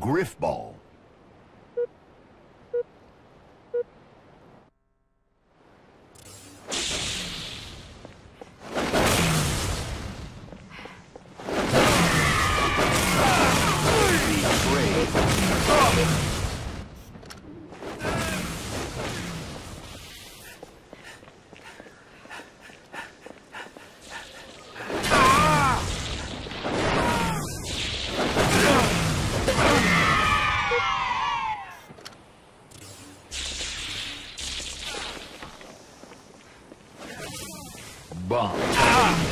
Griffball. Bomb. Bomb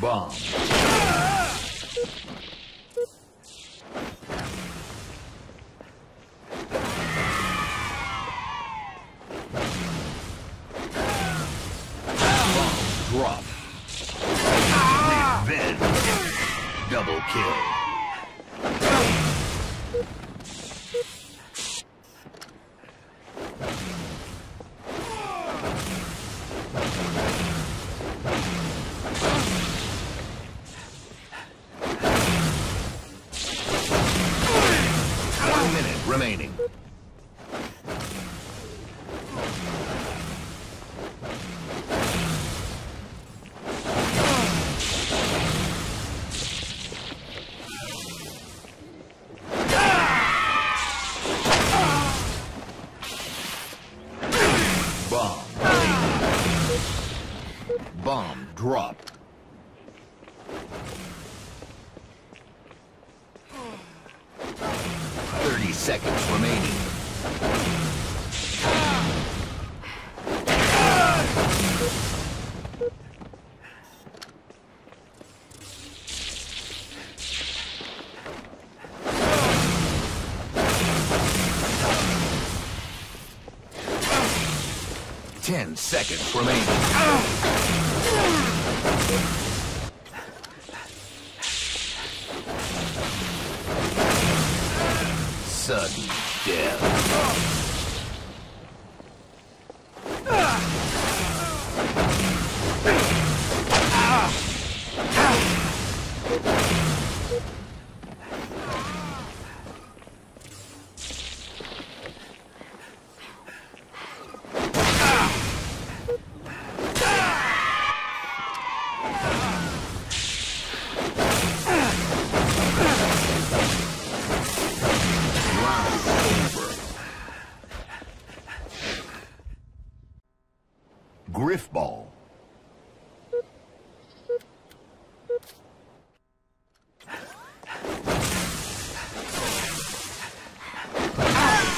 Bomb. seconds remaining. Sudden death.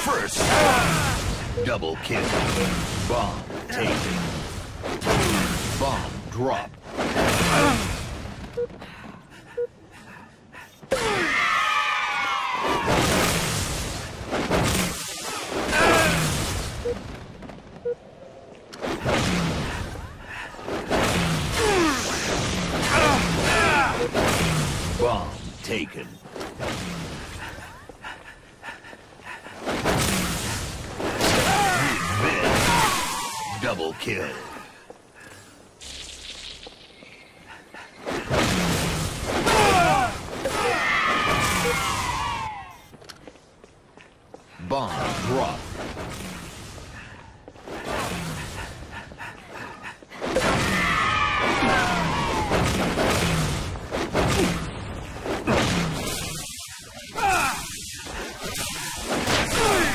First, double kill. Bomb taken. Bomb drop. Bomb taken. Kill. Bomb drop.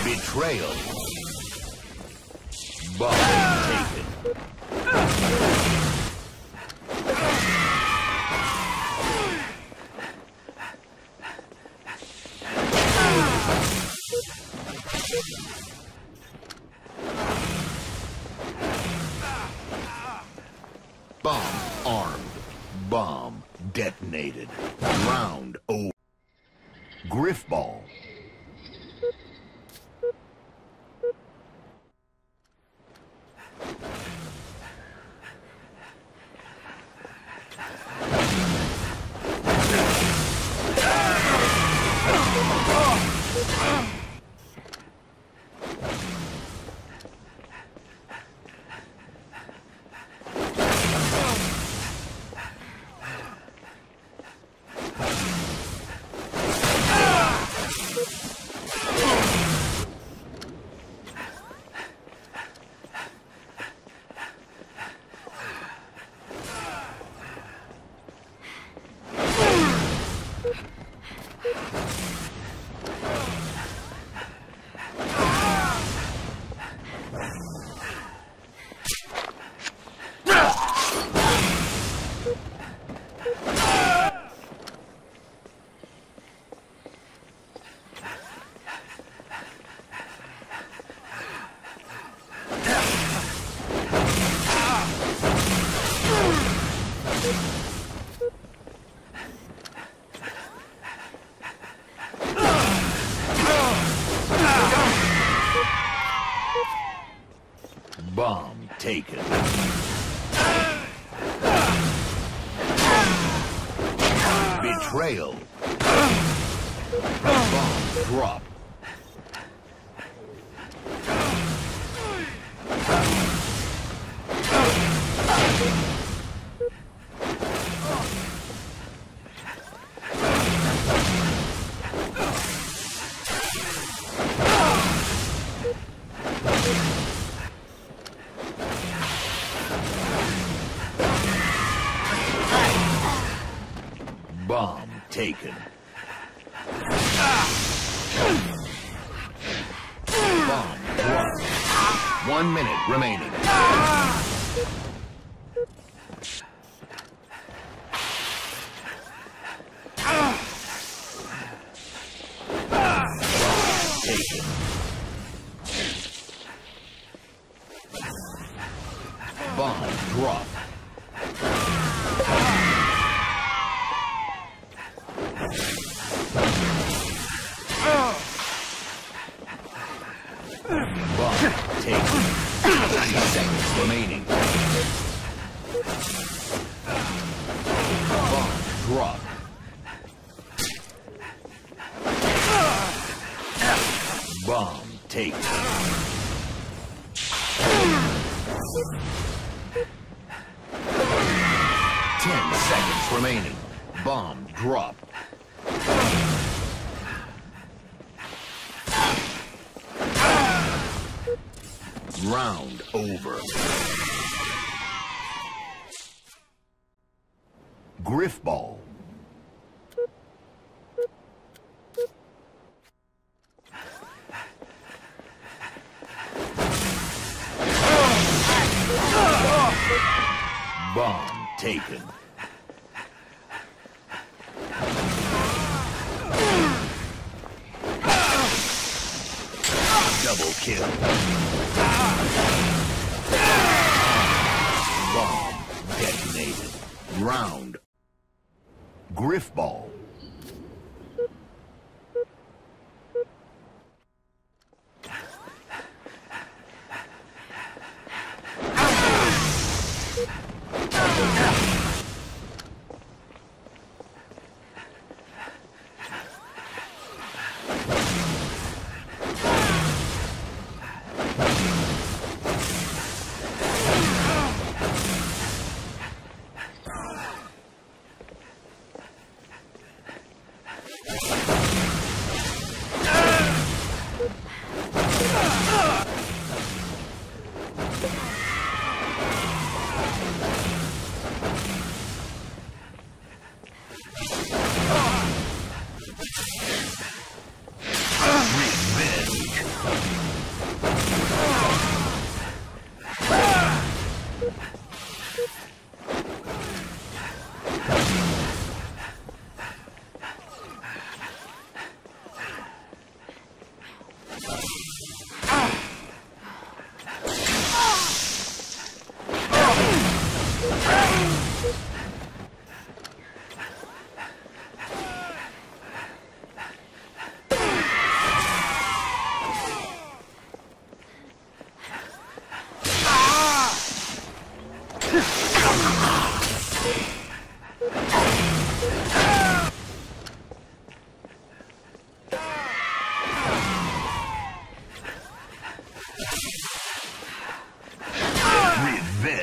Betrayal. Bomb Bomb taken. Betrayal. Bomb drop. Taken. Bomb. One minute remaining. Bomb taken. 90 seconds remaining. Bomb dropped. Bomb taken. Ten seconds remaining. Bomb dropped. Round over. Griffball. Bomb taken. Double kill. Round. Griff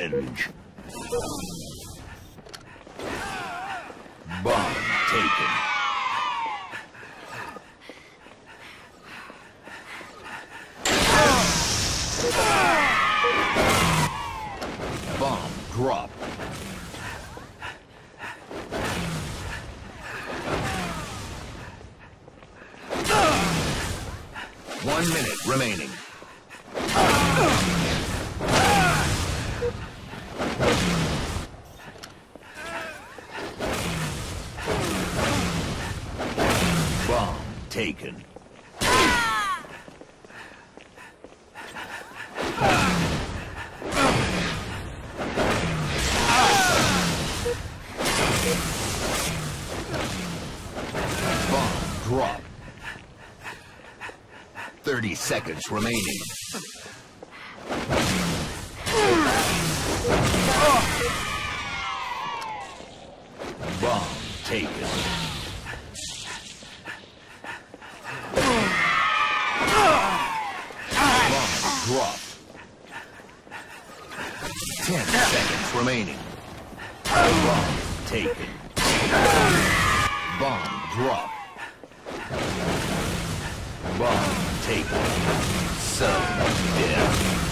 range. Bomb taken. Bomb dropped. One minute remaining. Bomb taken. Bomb drop. 30 seconds remaining. Dropped. 10 seconds remaining. Bomb taken. Bomb dropped. Bomb taken. Sudden death.